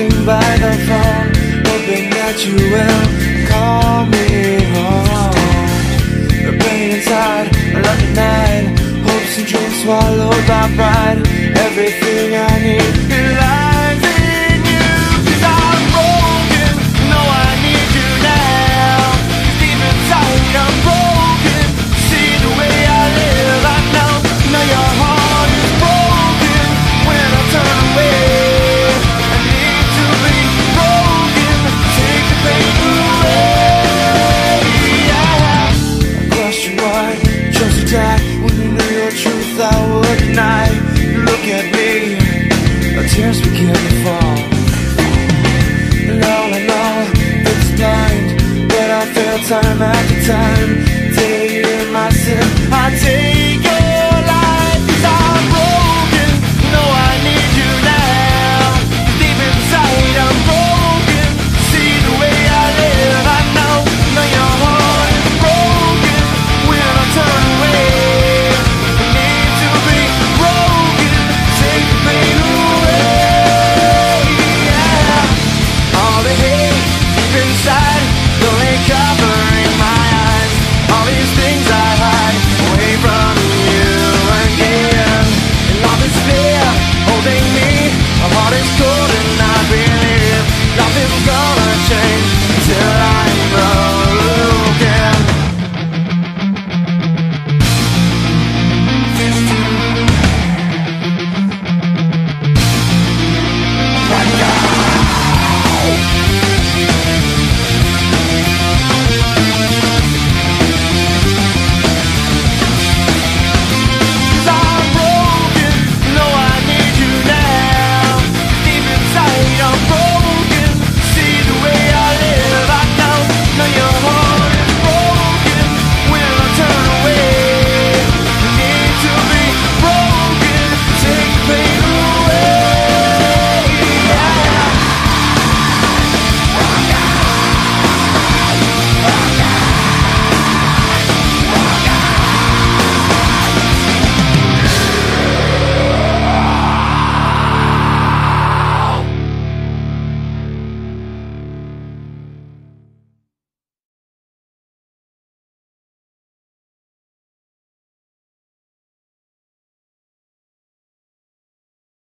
waiting by the phone, hoping that you will call me home. The pain inside, love at night, hopes and dreams swallowed by pride. Everything I need in life. Deny. You look at me, tears begin to fall. And all I know, it's blind, but I fail time after time.